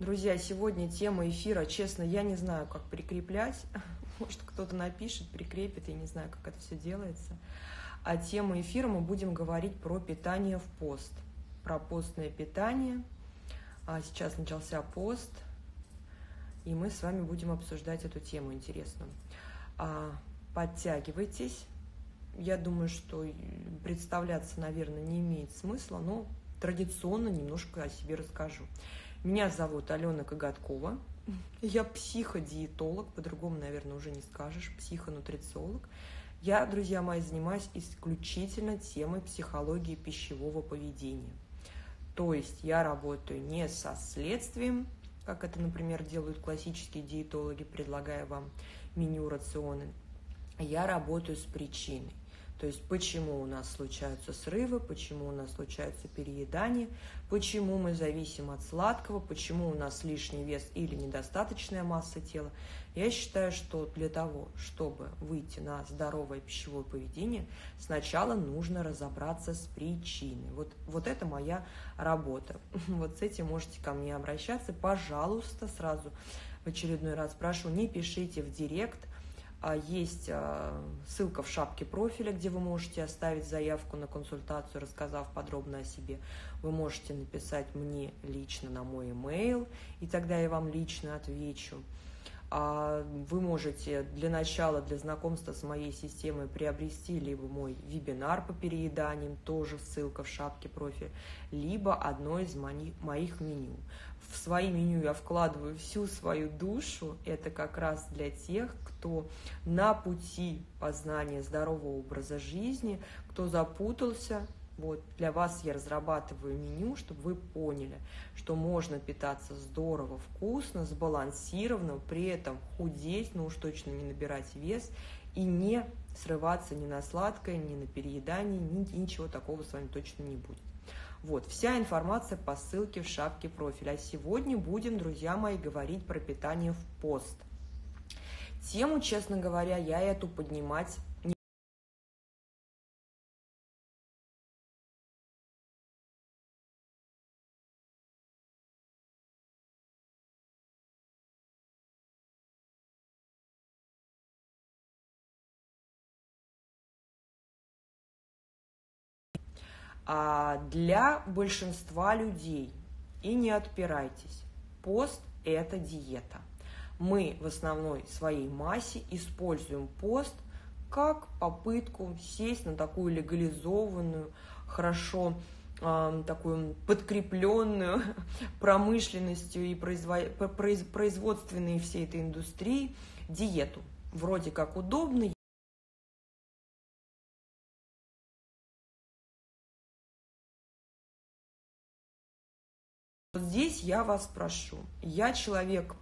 Друзья, сегодня тема эфира, честно, я не знаю, как прикреплять. Может, кто-то напишет, прикрепит, я не знаю, как это все делается. А тему эфира мы будем говорить про питание в пост, про постное питание. А сейчас начался пост, и мы с вами будем обсуждать эту тему интересную. А, подтягивайтесь. Я думаю, что представляться, наверное, не имеет смысла, но традиционно немножко о себе расскажу. Меня зовут Алена Коготкова. Я психодиетолог, по-другому, наверное, уже не скажешь, психонутрициолог. Я, друзья мои, занимаюсь исключительно темой психологии пищевого поведения. То есть я работаю не со следствием, как это, например, делают классические диетологи, предлагая вам меню рационы. Я работаю с причиной. То есть почему у нас случаются срывы, почему у нас случаются переедания, почему мы зависим от сладкого, почему у нас лишний вес или недостаточная масса тела. Я считаю, что для того, чтобы выйти на здоровое пищевое поведение, сначала нужно разобраться с причиной. Вот, вот это моя работа. Вот с этим можете ко мне обращаться. Пожалуйста, сразу в очередной раз прошу, не пишите в директ – есть а, ссылка в шапке профиля, где вы можете оставить заявку на консультацию, рассказав подробно о себе. Вы можете написать мне лично на мой email, и тогда я вам лично отвечу. А вы можете для начала, для знакомства с моей системой приобрести либо мой вебинар по перееданиям, тоже ссылка в шапке профиля, либо одно из моих меню в свои меню я вкладываю всю свою душу, это как раз для тех, кто на пути познания здорового образа жизни, кто запутался, вот для вас я разрабатываю меню, чтобы вы поняли, что можно питаться здорово, вкусно, сбалансированно, при этом худеть, но уж точно не набирать вес и не срываться ни на сладкое, ни на переедание, ни, ничего такого с вами точно не будет. Вот, вся информация по ссылке в шапке профиля. А сегодня будем, друзья мои, говорить про питание в пост. Тему, честно говоря, я эту поднимать для большинства людей, и не отпирайтесь, пост – это диета. Мы в основной своей массе используем пост как попытку сесть на такую легализованную, хорошо э, такую подкрепленную промышленностью и производственной всей этой индустрии диету. Вроде как удобно, Здесь я вас прошу. Я человек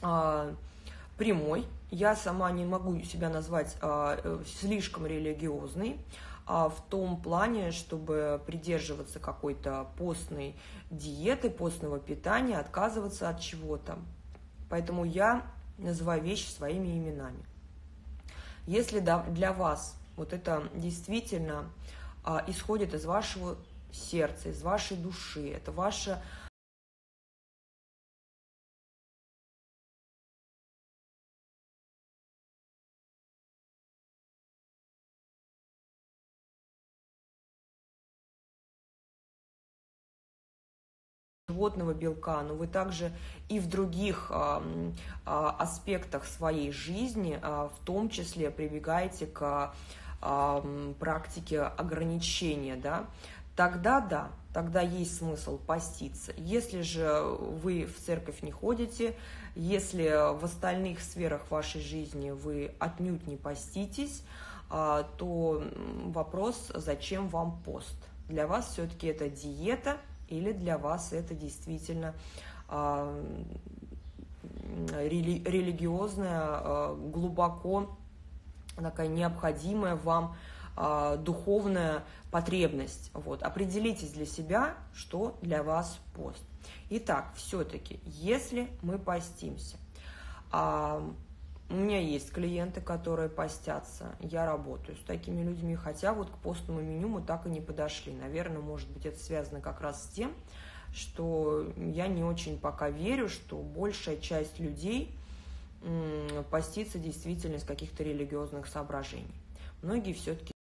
а, прямой, я сама не могу себя назвать а, э, слишком религиозной, а, в том плане, чтобы придерживаться какой-то постной диеты, постного питания, отказываться от чего-то. Поэтому я называю вещи своими именами. Если для вас вот это действительно а, исходит из вашего сердца, из вашей души, это ваше животного белка, но вы также и в других а, а, аспектах своей жизни, а, в том числе прибегаете к практике ограничения, да, тогда да, тогда есть смысл поститься. Если же вы в церковь не ходите, если в остальных сферах вашей жизни вы отнюдь не поститесь, то вопрос, зачем вам пост? Для вас все-таки это диета или для вас это действительно а, религиозная, глубоко такая необходимая вам а, духовная потребность. Вот. Определитесь для себя, что для вас пост. Итак, все-таки, если мы постимся, а, у меня есть клиенты, которые постятся, я работаю с такими людьми, хотя вот к постному меню мы так и не подошли. Наверное, может быть, это связано как раз с тем, что я не очень пока верю, что большая часть людей постится действительно из каких-то религиозных соображений. Многие все-таки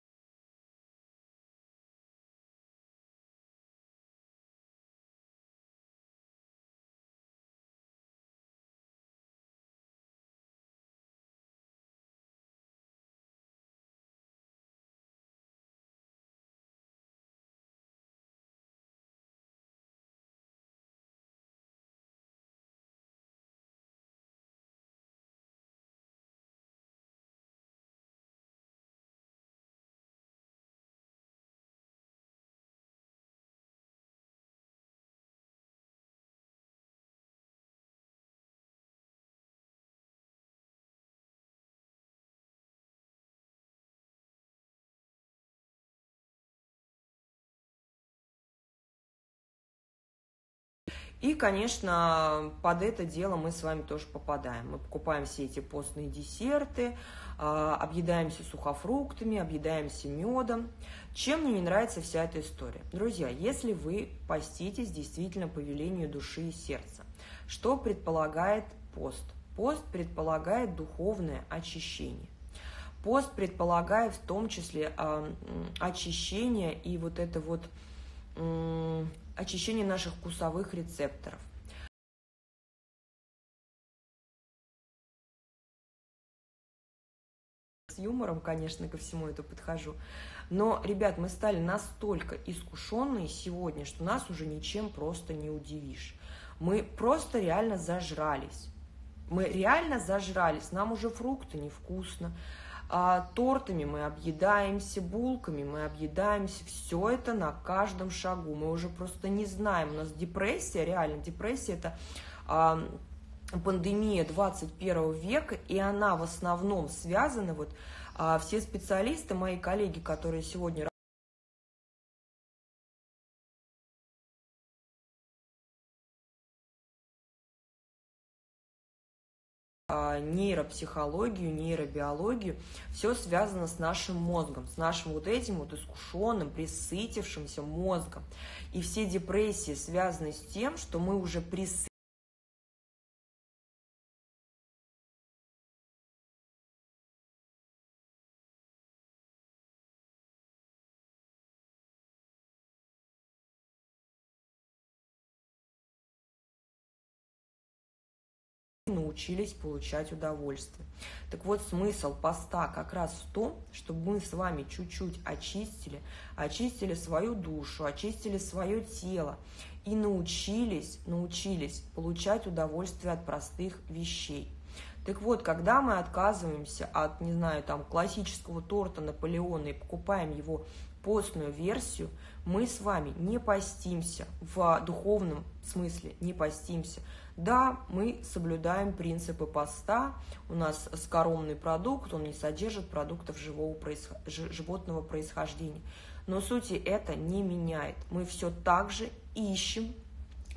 И, конечно, под это дело мы с вами тоже попадаем. Мы покупаем все эти постные десерты, а, объедаемся сухофруктами, объедаемся медом. Чем мне не нравится вся эта история? Друзья, если вы поститесь действительно по велению души и сердца, что предполагает пост? Пост предполагает духовное очищение. Пост предполагает в том числе э, очищение и вот это вот очищение наших вкусовых рецепторов. С юмором, конечно, ко всему это подхожу. Но, ребят, мы стали настолько искушенные сегодня, что нас уже ничем просто не удивишь. Мы просто реально зажрались. Мы реально зажрались. Нам уже фрукты невкусно а, тортами мы объедаемся, булками мы объедаемся, все это на каждом шагу. Мы уже просто не знаем, у нас депрессия, реально депрессия это а, пандемия 21 века, и она в основном связана, вот а, все специалисты, мои коллеги, которые сегодня нейропсихологию, нейробиологию, все связано с нашим мозгом, с нашим вот этим вот искушенным, присытившимся мозгом. И все депрессии связаны с тем, что мы уже присытились научились получать удовольствие. Так вот, смысл поста как раз в том, чтобы мы с вами чуть-чуть очистили, очистили свою душу, очистили свое тело и научились, научились получать удовольствие от простых вещей. Так вот, когда мы отказываемся от, не знаю, там, классического торта Наполеона и покупаем его постную версию, мы с вами не постимся в духовном смысле, не постимся. Да, мы соблюдаем принципы поста, у нас скоромный продукт, он не содержит продуктов живого происход... животного происхождения. Но сути это не меняет. Мы все так же ищем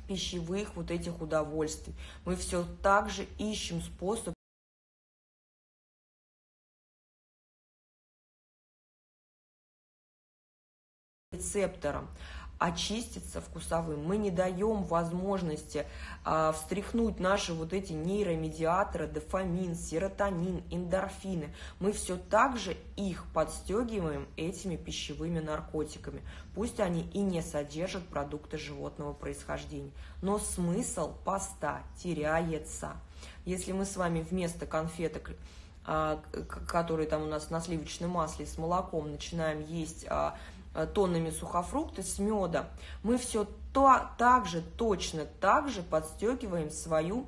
пищевых вот этих удовольствий. Мы все так же ищем способ рецепторам очиститься вкусовым. Мы не даем возможности а, встряхнуть наши вот эти нейромедиаторы, дофамин, серотонин, эндорфины. Мы все так же их подстегиваем этими пищевыми наркотиками. Пусть они и не содержат продукты животного происхождения. Но смысл поста теряется. Если мы с вами вместо конфеток а, которые там у нас на сливочном масле с молоком начинаем есть Э, тоннами сухофрукты с медом, мы все то, так же, точно так же подстегиваем свою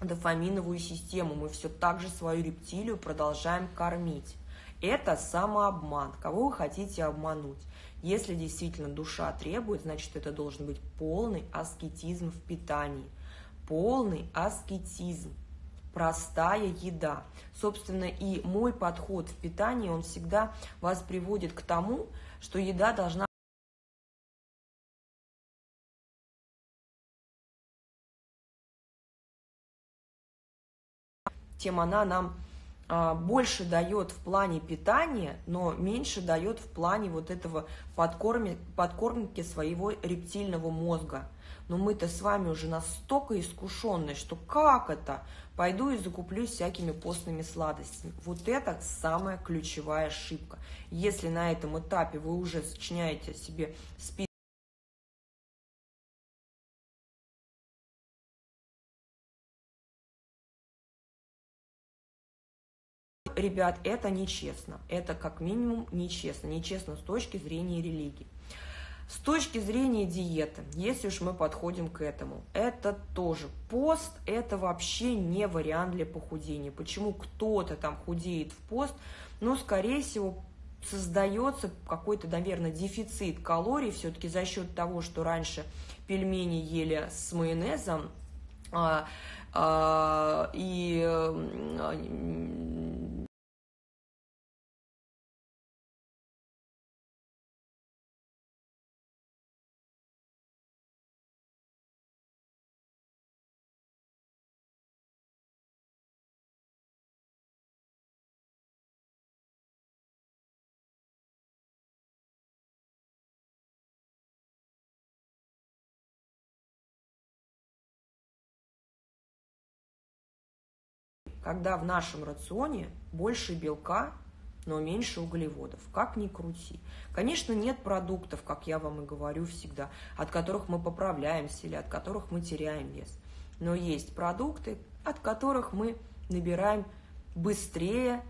дофаминовую систему, мы все так же свою рептилию продолжаем кормить. Это самообман. Кого вы хотите обмануть? Если действительно душа требует, значит это должен быть полный аскетизм в питании. Полный аскетизм. Простая еда. Собственно, и мой подход в питании, он всегда вас приводит к тому, что еда должна тем она нам а, больше дает в плане питания, но меньше дает в плане вот этого подкорми, подкормки своего рептильного мозга. Но мы-то с вами уже настолько искушенные, что как это? Пойду и закуплюсь всякими постными сладостями. Вот это самая ключевая ошибка. Если на этом этапе вы уже сочиняете себе список, ребят, это нечестно. Это как минимум нечестно. Нечестно с точки зрения религии. С точки зрения диеты, если уж мы подходим к этому, это тоже пост, это вообще не вариант для похудения. Почему кто-то там худеет в пост? Ну, скорее всего, создается какой-то, наверное, дефицит калорий все-таки за счет того, что раньше пельмени ели с майонезом, а, а, и когда в нашем рационе больше белка, но меньше углеводов, как ни крути. Конечно, нет продуктов, как я вам и говорю всегда, от которых мы поправляемся или от которых мы теряем вес. Но есть продукты, от которых мы набираем быстрее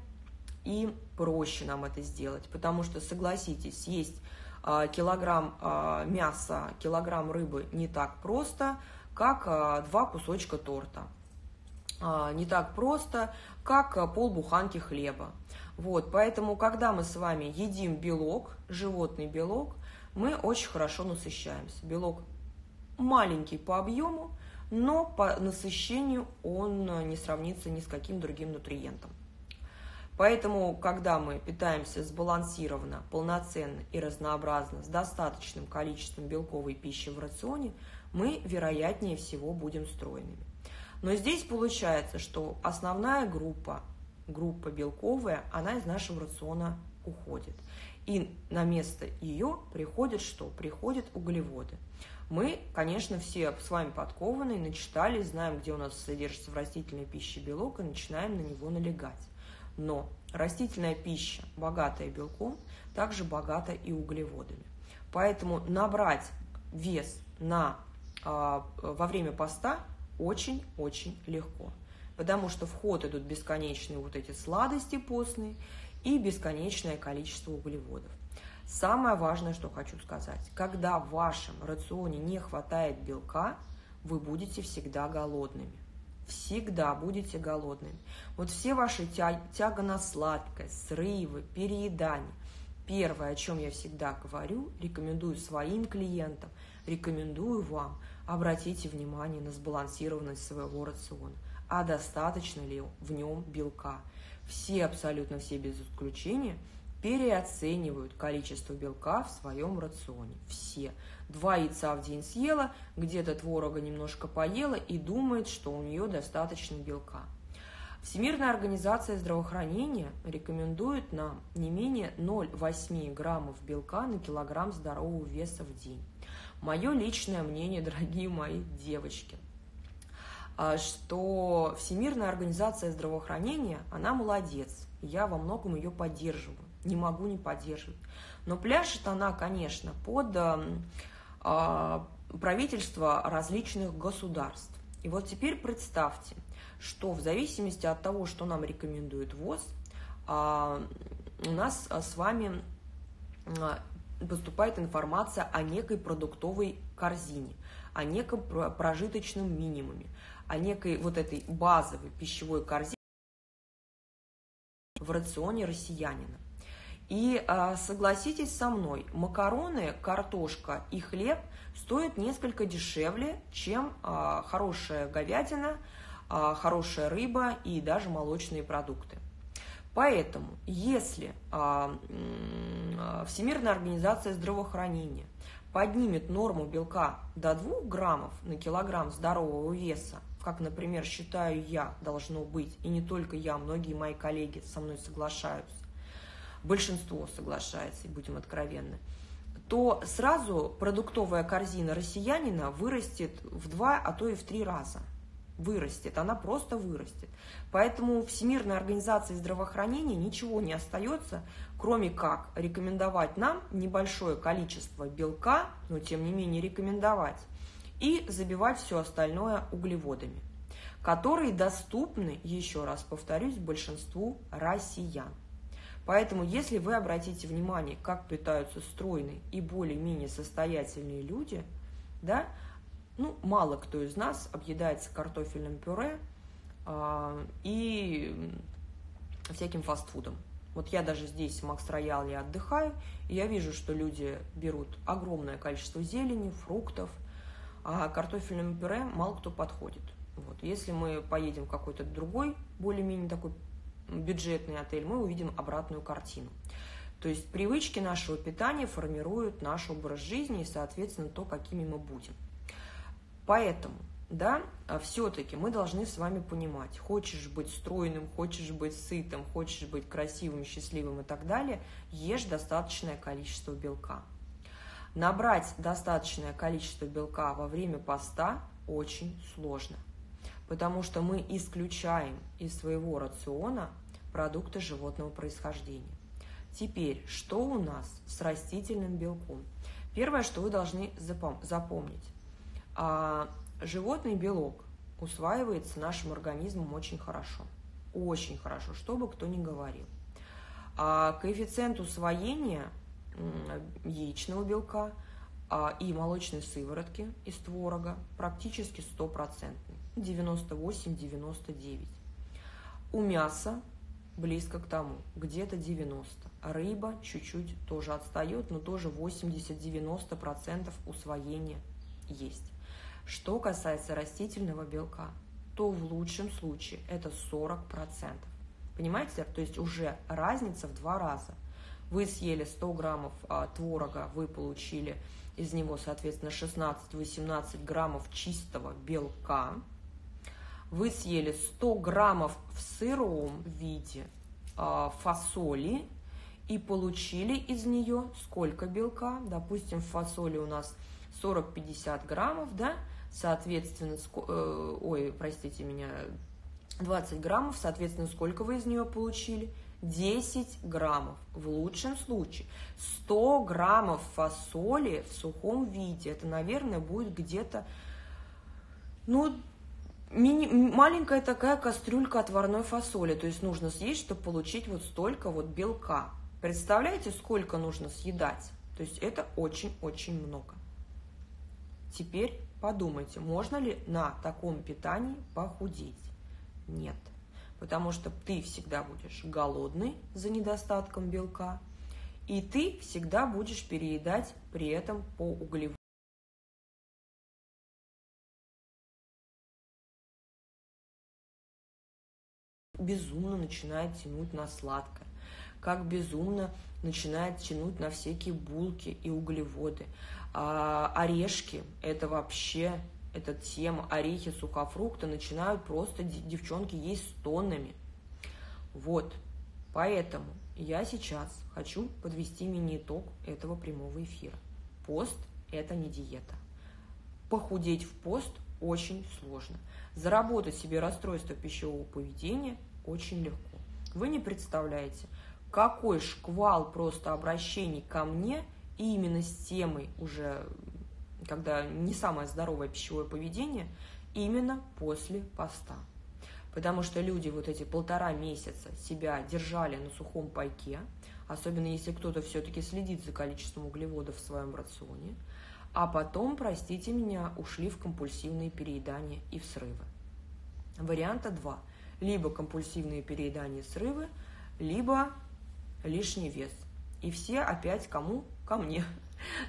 и проще нам это сделать. Потому что, согласитесь, есть а, килограмм а, мяса, килограмм рыбы не так просто, как а, два кусочка торта. А, не так просто, как а, полбуханки хлеба. Вот, поэтому, когда мы с вами едим белок, животный белок, мы очень хорошо насыщаемся. Белок маленький по объему, но по насыщению он а, не сравнится ни с каким другим нутриентом. Поэтому, когда мы питаемся сбалансированно, полноценно и разнообразно, с достаточным количеством белковой пищи в рационе, мы, вероятнее всего, будем стройными. Но здесь получается, что основная группа, группа белковая, она из нашего рациона уходит. И на место ее приходят что? Приходят углеводы. Мы, конечно, все с вами подкованы, начитали, знаем, где у нас содержится в растительной пище белок, и начинаем на него налегать. Но растительная пища, богатая белком, также богата и углеводами. Поэтому набрать вес на, а, во время поста очень-очень легко. Потому что в ход идут бесконечные вот эти сладости постные и бесконечное количество углеводов. Самое важное, что хочу сказать, когда в вашем рационе не хватает белка, вы будете всегда голодными. Всегда будете голодными. Вот все ваши тя тяга на сладкое, срывы, переедания. Первое, о чем я всегда говорю, рекомендую своим клиентам, рекомендую вам – Обратите внимание на сбалансированность своего рациона. А достаточно ли в нем белка? Все, абсолютно все без исключения, переоценивают количество белка в своем рационе. Все. Два яйца в день съела, где-то творога немножко поела и думает, что у нее достаточно белка. Всемирная организация здравоохранения рекомендует нам не менее 0,8 граммов белка на килограмм здорового веса в день. Мое личное мнение, дорогие мои девочки, а, что Всемирная организация здравоохранения, она молодец. Я во многом ее поддерживаю. Не могу не поддерживать. Но пляшет она, конечно, под а, правительство различных государств. И вот теперь представьте, что в зависимости от того, что нам рекомендует ВОЗ, а, у нас с вами поступает информация о некой продуктовой корзине, о неком прожиточном минимуме, о некой вот этой базовой пищевой корзине в рационе россиянина. И а, согласитесь со мной, макароны, картошка и хлеб стоят несколько дешевле, чем а, хорошая говядина, а, хорошая рыба и даже молочные продукты. Поэтому, если а, а, Всемирная организация здравоохранения поднимет норму белка до 2 граммов на килограмм здорового веса, как, например, считаю я, должно быть, и не только я, многие мои коллеги со мной соглашаются, большинство соглашается, будем откровенны, то сразу продуктовая корзина россиянина вырастет в два, а то и в три раза. Вырастет, она просто вырастет. Поэтому Всемирной организации здравоохранения ничего не остается, кроме как рекомендовать нам небольшое количество белка, но тем не менее рекомендовать, и забивать все остальное углеводами, которые доступны, еще раз повторюсь, большинству россиян. Поэтому, если вы обратите внимание, как питаются стройные и более-менее состоятельные люди, да, ну, мало кто из нас объедается картофельным пюре э, и всяким фастфудом. Вот я даже здесь, в Макс Роял, я отдыхаю, и я вижу, что люди берут огромное количество зелени, фруктов, а картофельному пюре мало кто подходит. Вот. Если мы поедем в какой-то другой, более-менее такой бюджетный отель, мы увидим обратную картину. То есть привычки нашего питания формируют наш образ жизни и, соответственно, то, какими мы будем. Поэтому, да, все-таки мы должны с вами понимать, хочешь быть стройным, хочешь быть сытым, хочешь быть красивым, счастливым и так далее, ешь достаточное количество белка. Набрать достаточное количество белка во время поста очень сложно потому что мы исключаем из своего рациона продукты животного происхождения. Теперь, что у нас с растительным белком? Первое, что вы должны запомнить. А, животный белок усваивается нашим организмом очень хорошо. Очень хорошо, что бы кто ни говорил. А коэффициент усвоения яичного белка а, и молочной сыворотки из творога практически стопроцентный. 98-99. У мяса близко к тому, где-то 90. Рыба чуть-чуть тоже отстает, но тоже 80-90% усвоения есть. Что касается растительного белка, то в лучшем случае это 40%. Понимаете? То есть уже разница в два раза. Вы съели 100 граммов а, творога, вы получили из него, соответственно, 16-18 граммов чистого белка, вы съели 100 граммов в сыром виде э, фасоли и получили из нее сколько белка? Допустим, в фасоли у нас 40-50 граммов, да? Соответственно, э, ой, простите меня, 20 граммов, соответственно, сколько вы из нее получили? 10 граммов в лучшем случае. 100 граммов фасоли в сухом виде, это, наверное, будет где-то, ну, мини, маленькая такая кастрюлька отварной фасоли, то есть нужно съесть, чтобы получить вот столько вот белка. Представляете, сколько нужно съедать? То есть это очень-очень много. Теперь подумайте, можно ли на таком питании похудеть? Нет, потому что ты всегда будешь голодный за недостатком белка, и ты всегда будешь переедать при этом по углеводам. безумно начинает тянуть на сладкое, как безумно начинает тянуть на всякие булки и углеводы. А орешки – это вообще, эта тема, орехи, сухофрукты начинают просто девчонки есть тоннами. Вот, поэтому я сейчас хочу подвести мини-итог этого прямого эфира. Пост – это не диета. Похудеть в пост очень сложно. Заработать себе расстройство пищевого поведения очень легко. Вы не представляете, какой шквал просто обращений ко мне и именно с темой уже, когда не самое здоровое пищевое поведение, именно после поста. Потому что люди вот эти полтора месяца себя держали на сухом пайке, особенно если кто-то все-таки следит за количеством углеводов в своем рационе, а потом, простите меня, ушли в компульсивные переедания и в срывы. Варианта два – либо компульсивные переедания срывы, либо лишний вес. И все опять кому? Ко мне.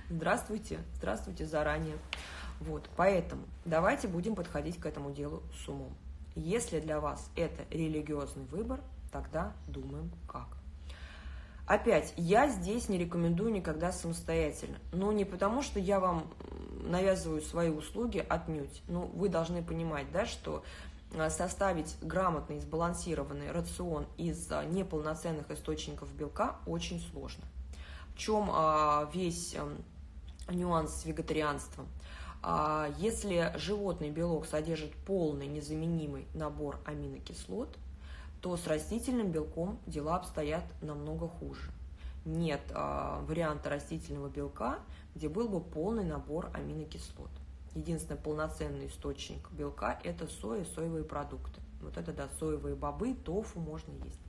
Здравствуйте, здравствуйте заранее. Вот, поэтому давайте будем подходить к этому делу с умом. Если для вас это религиозный выбор, тогда думаем как. Опять, я здесь не рекомендую никогда самостоятельно. Но не потому, что я вам навязываю свои услуги отнюдь. Ну, вы должны понимать, да, что Э, составить грамотный, сбалансированный рацион из э, неполноценных источников белка очень сложно. Чем а, весь эм, нюанс с вегетарианством. А, если животный белок содержит полный незаменимый набор аминокислот, то с растительным белком дела обстоят намного хуже. Нет а, варианта растительного белка, где был бы полный набор аминокислот. Единственный полноценный источник белка – это соя, соевые продукты. Вот это, да, соевые бобы, тофу можно есть.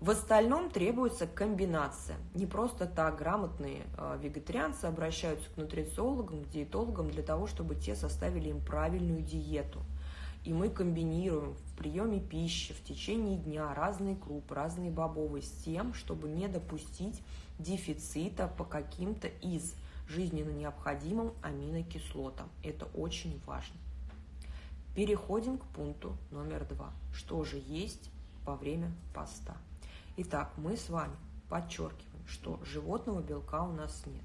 В остальном требуется комбинация. Не просто так грамотные э, вегетарианцы обращаются к нутрициологам, к диетологам для того, чтобы те составили им правильную диету. И мы комбинируем в приеме пищи в течение дня разные крупы, разные бобовые с тем, чтобы не допустить дефицита по каким-то из жизненно необходимым аминокислотам. Это очень важно. Переходим к пункту номер два. Что же есть во время поста? Итак, мы с вами подчеркиваем, что животного белка у нас нет.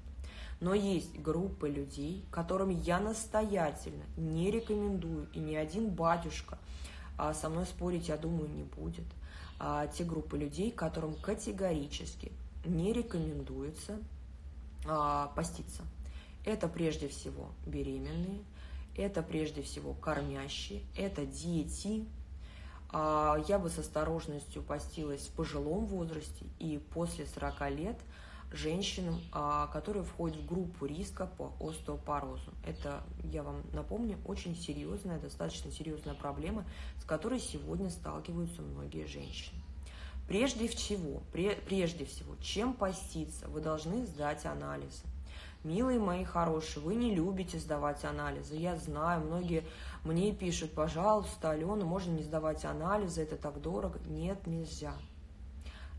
Но есть группы людей, которым я настоятельно не рекомендую, и ни один батюшка а, со мной спорить, я думаю, не будет. А, те группы людей, которым категорически не рекомендуется а, поститься. Это прежде всего беременные, это прежде всего кормящие, это дети, я бы с осторожностью постилась в пожилом возрасте и после 40 лет женщинам, а, которые входят в группу риска по остеопорозу. Это, я вам напомню, очень серьезная, достаточно серьезная проблема, с которой сегодня сталкиваются многие женщины. Прежде всего, прежде всего, чем поститься, вы должны сдать анализы. Милые мои хорошие, вы не любите сдавать анализы. Я знаю, многие мне пишут, пожалуйста, Алена, можно не сдавать анализы, это так дорого. Нет, нельзя.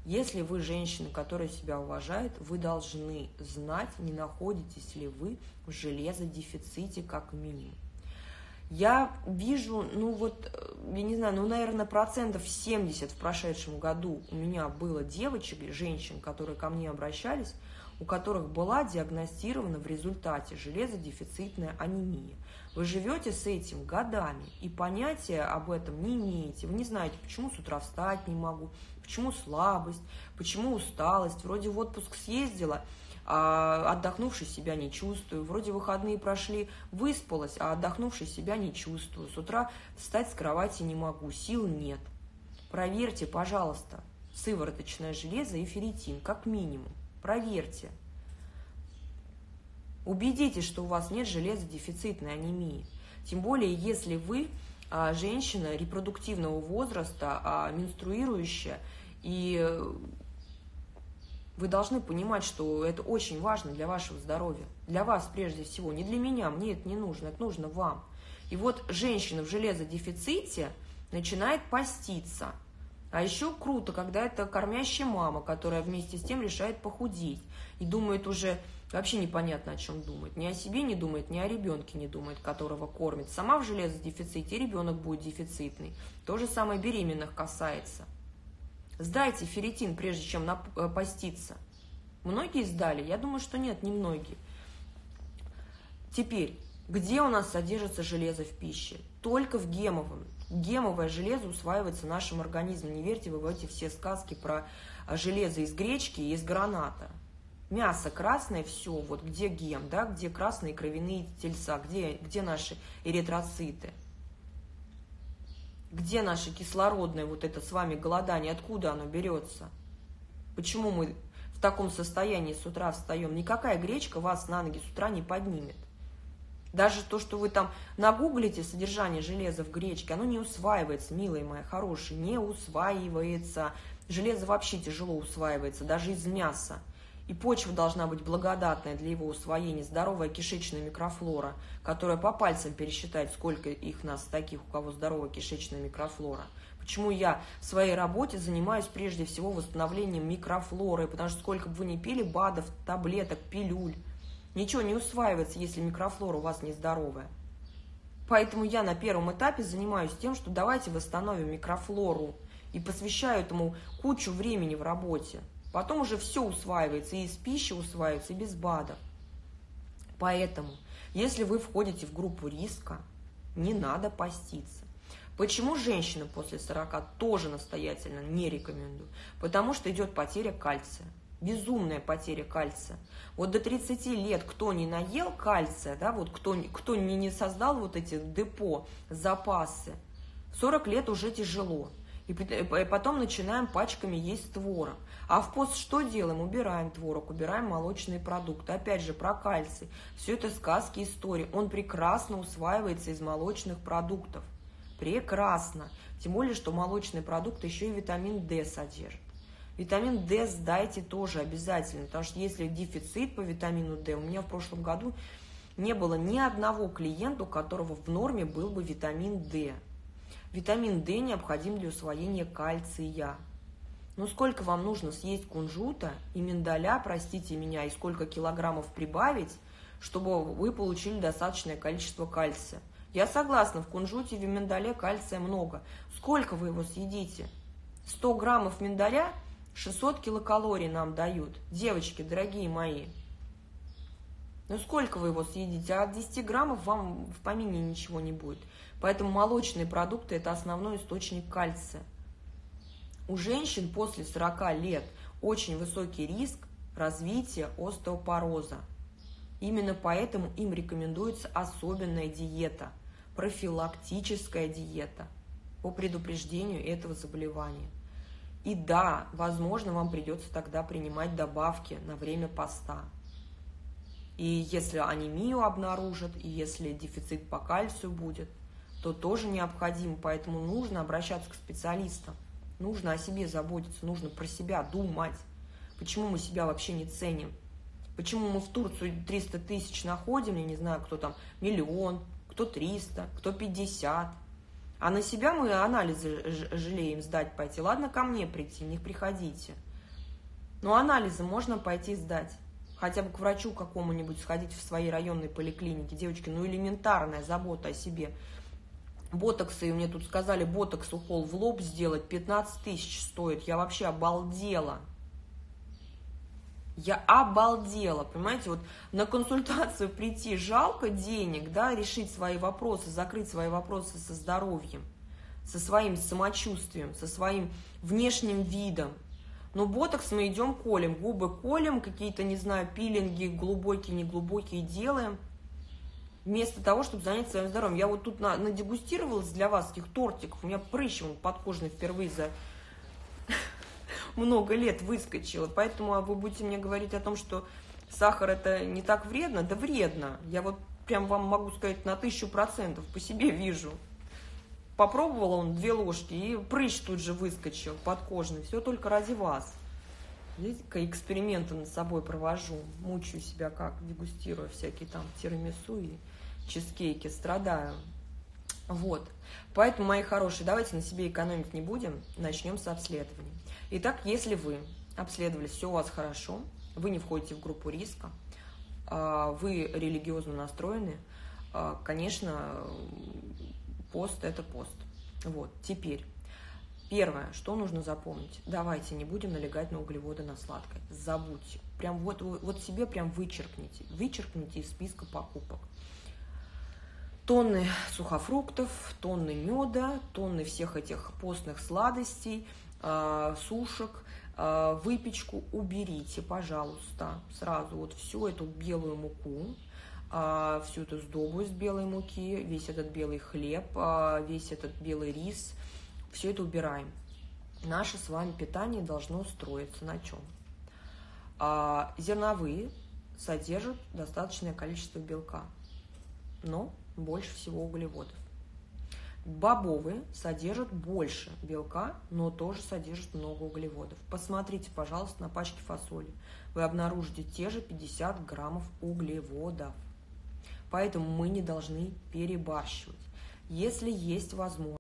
Если вы женщина, которая себя уважает, вы должны знать, не находитесь ли вы в железодефиците как минимум. Я вижу, ну вот, я не знаю, ну, наверное, процентов 70 в прошедшем году у меня было девочек, женщин, которые ко мне обращались, у которых была диагностирована в результате железодефицитная анемия. Вы живете с этим годами и понятия об этом не имеете. Вы не знаете, почему с утра встать не могу, почему слабость, почему усталость. Вроде в отпуск съездила, а отдохнувшей себя не чувствую. Вроде выходные прошли, выспалась, а отдохнувшей себя не чувствую. С утра встать с кровати не могу, сил нет. Проверьте, пожалуйста, сывороточное железо и ферритин, как минимум. Проверьте. Убедитесь, что у вас нет железодефицитной анемии. Тем более, если вы а, женщина репродуктивного возраста, а, менструирующая, и вы должны понимать, что это очень важно для вашего здоровья. Для вас прежде всего, не для меня, мне это не нужно, это нужно вам. И вот женщина в железодефиците начинает поститься – а еще круто, когда это кормящая мама, которая вместе с тем решает похудеть. И думает уже, вообще непонятно о чем думает. Ни о себе не думает, ни о ребенке не думает, которого кормит. Сама в железодефиците, ребенок будет дефицитный. То же самое беременных касается. Сдайте ферритин, прежде чем э, поститься. Многие сдали? Я думаю, что нет, не многие. Теперь, где у нас содержится железо в пище? Только в гемовом, Гемовое железо усваивается нашим организмом. Не верьте вы в эти все сказки про а, железо из гречки и из граната. Мясо красное, все, вот где гем, да, где красные кровяные тельца, где, где наши эритроциты, где наше кислородное вот это с вами голодание, откуда оно берется? Почему мы в таком состоянии с утра встаем? Никакая гречка вас на ноги с утра не поднимет. Даже то, что вы там нагуглите содержание железа в гречке, оно не усваивается, милые мои хорошие, не усваивается. Железо вообще тяжело усваивается, даже из мяса. И почва должна быть благодатная для его усвоения, здоровая кишечная микрофлора, которая по пальцам пересчитать, сколько их нас таких, у кого здоровая кишечная микрофлора. Почему я в своей работе занимаюсь прежде всего восстановлением микрофлоры, потому что сколько бы вы ни пили БАДов, таблеток, пилюль, Ничего не усваивается, если микрофлора у вас нездоровая. Поэтому я на первом этапе занимаюсь тем, что давайте восстановим микрофлору и посвящаю этому кучу времени в работе. Потом уже все усваивается, и из пищи усваивается, и без БАДов. Поэтому, если вы входите в группу риска, не надо поститься. Почему женщины после 40 тоже настоятельно не рекомендую? Потому что идет потеря кальция. безумная потеря кальция. Вот до 30 лет кто не наел кальция, да, вот кто, кто не, не создал вот эти депо, запасы, 40 лет уже тяжело. И потом начинаем пачками есть творог. А в пост что делаем? Убираем творог, убираем молочные продукты. Опять же, про кальций. Все это сказки, истории. Он прекрасно усваивается из молочных продуктов. Прекрасно. Тем более, что молочные продукты еще и витамин D содержат. Витамин D сдайте тоже обязательно, потому что если дефицит по витамину D, у меня в прошлом году не было ни одного клиента, у которого в норме был бы витамин D. Витамин D необходим для усвоения кальция. Ну сколько вам нужно съесть кунжута и миндаля, простите меня, и сколько килограммов прибавить, чтобы вы получили достаточное количество кальция? Я согласна, в кунжуте и в миндале кальция много. Сколько вы его съедите? 100 граммов миндаля 600 килокалорий нам дают. Девочки, дорогие мои. Ну сколько вы его съедите? А от 10 граммов вам в помине ничего не будет. Поэтому молочные продукты – это основной источник кальция. У женщин после 40 лет очень высокий риск развития остеопороза. Именно поэтому им рекомендуется особенная диета, профилактическая диета по предупреждению этого заболевания. И да, возможно, вам придется тогда принимать добавки на время поста. И если анемию обнаружат, и если дефицит по кальцию будет, то тоже необходимо, поэтому нужно обращаться к специалистам. Нужно о себе заботиться, нужно про себя думать. Почему мы себя вообще не ценим? Почему мы в Турцию 300 тысяч находим, я не знаю, кто там, миллион, кто 300, кто 50. А на себя мы анализы жалеем сдать пойти. Ладно, ко мне прийти, не приходите. Но анализы можно пойти сдать. Хотя бы к врачу какому-нибудь сходить в своей районной поликлинике. Девочки, ну элементарная забота о себе. Ботоксы, мне тут сказали, ботокс укол в лоб сделать 15 тысяч стоит. Я вообще обалдела. Я обалдела, понимаете, вот на консультацию прийти жалко денег, да, решить свои вопросы, закрыть свои вопросы со здоровьем, со своим самочувствием, со своим внешним видом. Но ботокс мы идем колем, губы колем, какие-то, не знаю, пилинги глубокие, неглубокие делаем, вместо того, чтобы заняться своим здоровьем. Я вот тут на, надегустировалась для вас этих тортиков, у меня прыщ он подкожный впервые за много лет выскочила. Поэтому а вы будете мне говорить о том, что сахар это не так вредно? Да вредно. Я вот прям вам могу сказать на тысячу процентов по себе вижу. Попробовала он две ложки, и прыщ тут же выскочил подкожный. Все только ради вас. Видите, эксперименты над собой провожу. Мучаю себя как, дегустируя всякие там тирамису и чизкейки. Страдаю. Вот. Поэтому, мои хорошие, давайте на себе экономить не будем. Начнем с обследования. Итак, если вы обследовались, все у вас хорошо, вы не входите в группу риска, а, вы религиозно настроены, а, конечно, пост – это пост. Вот, теперь, первое, что нужно запомнить, давайте не будем налегать на углеводы, на сладкое, забудьте, прям вот, вот себе прям вычеркните, вычеркните из списка покупок. Тонны сухофруктов, тонны меда, тонны всех этих постных сладостей – Э, сушек, э, выпечку уберите, пожалуйста, сразу. Вот всю эту белую муку, э, всю эту сдобу из белой муки, весь этот белый хлеб, весь этот белый рис, все это убираем. Наше с вами питание должно строиться на чем? Зерновые содержат достаточное количество белка, но больше всего углеводов. Бобовые содержат больше белка, но тоже содержат много углеводов. Посмотрите, пожалуйста, на пачке фасоли. Вы обнаружите те же 50 граммов углеводов. Поэтому мы не должны перебарщивать. Если есть возможность,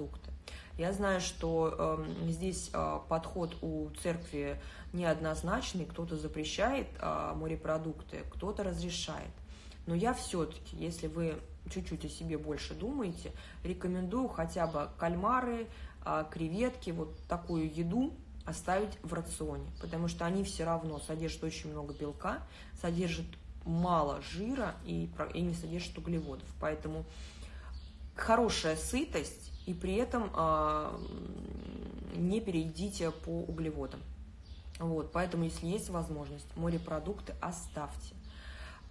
продукты. Я знаю, что э, здесь э, подход у церкви неоднозначный. Кто-то запрещает э, морепродукты, кто-то разрешает. Но я все-таки, если вы чуть-чуть о себе больше думаете, рекомендую хотя бы кальмары, а, креветки, вот такую еду оставить в рационе, потому что они все равно содержат очень много белка, содержат мало жира и, и не содержат углеводов. Поэтому хорошая сытость и при этом э, не перейдите по углеводам. Вот, поэтому, если есть возможность, морепродукты оставьте.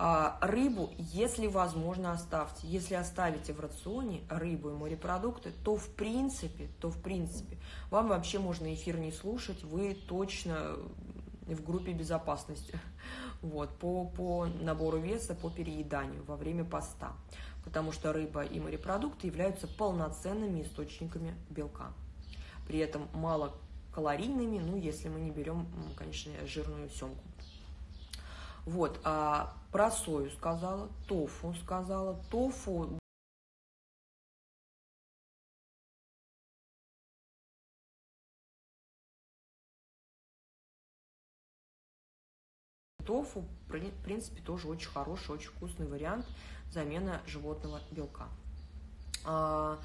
А, рыбу, если возможно, оставьте. Если оставите в рационе рыбу и морепродукты, то в принципе, то в принципе, вам вообще можно эфир не слушать, вы точно в группе безопасности вот, по, по набору веса, по перееданию во время поста. Потому что рыба и морепродукты являются полноценными источниками белка. При этом мало калорийными, ну, если мы не берем, конечно, жирную семку. Вот, а про сою сказала, тофу сказала. Тофу тофу, в принципе, тоже очень хороший, очень вкусный вариант замена животного белка. А,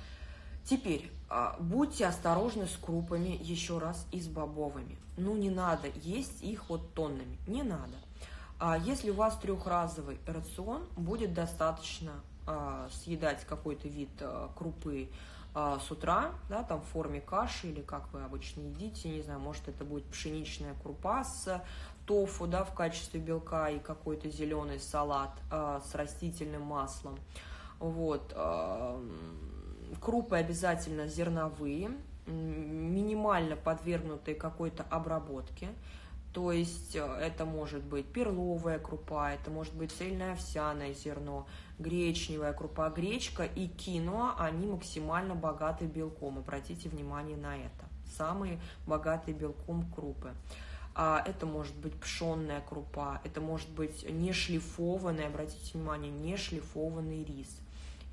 теперь, а, будьте осторожны с крупами, еще раз, и с бобовыми. Ну, не надо есть их вот тоннами, не надо. А если у вас трехразовый рацион, будет достаточно съедать какой-то вид крупы с утра, да, там в форме каши или как вы обычно едите, не знаю, может это будет пшеничная крупа с тофу, да, в качестве белка и какой-то зеленый салат а, с растительным маслом. Вот. А, крупы обязательно зерновые, минимально подвергнутые какой-то обработке. То есть э, это может быть перловая крупа, это может быть цельное овсяное зерно, гречневая крупа, гречка и киноа, они максимально богаты белком. Обратите внимание на это. Самые богатые белком крупы. А это может быть пшенная крупа, это может быть не шлифованный, обратите внимание, не шлифованный рис.